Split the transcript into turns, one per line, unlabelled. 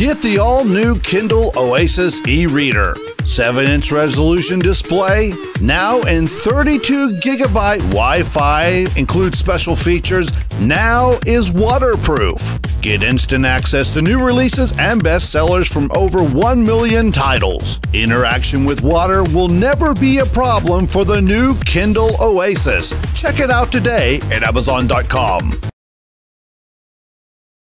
Get the all new Kindle Oasis e reader. 7 inch resolution display, now in 32 gigabyte Wi Fi, includes special features, now is waterproof. Get instant access to new releases and bestsellers from over 1 million titles. Interaction with water will never be a problem for the new Kindle Oasis. Check it out today at Amazon.com.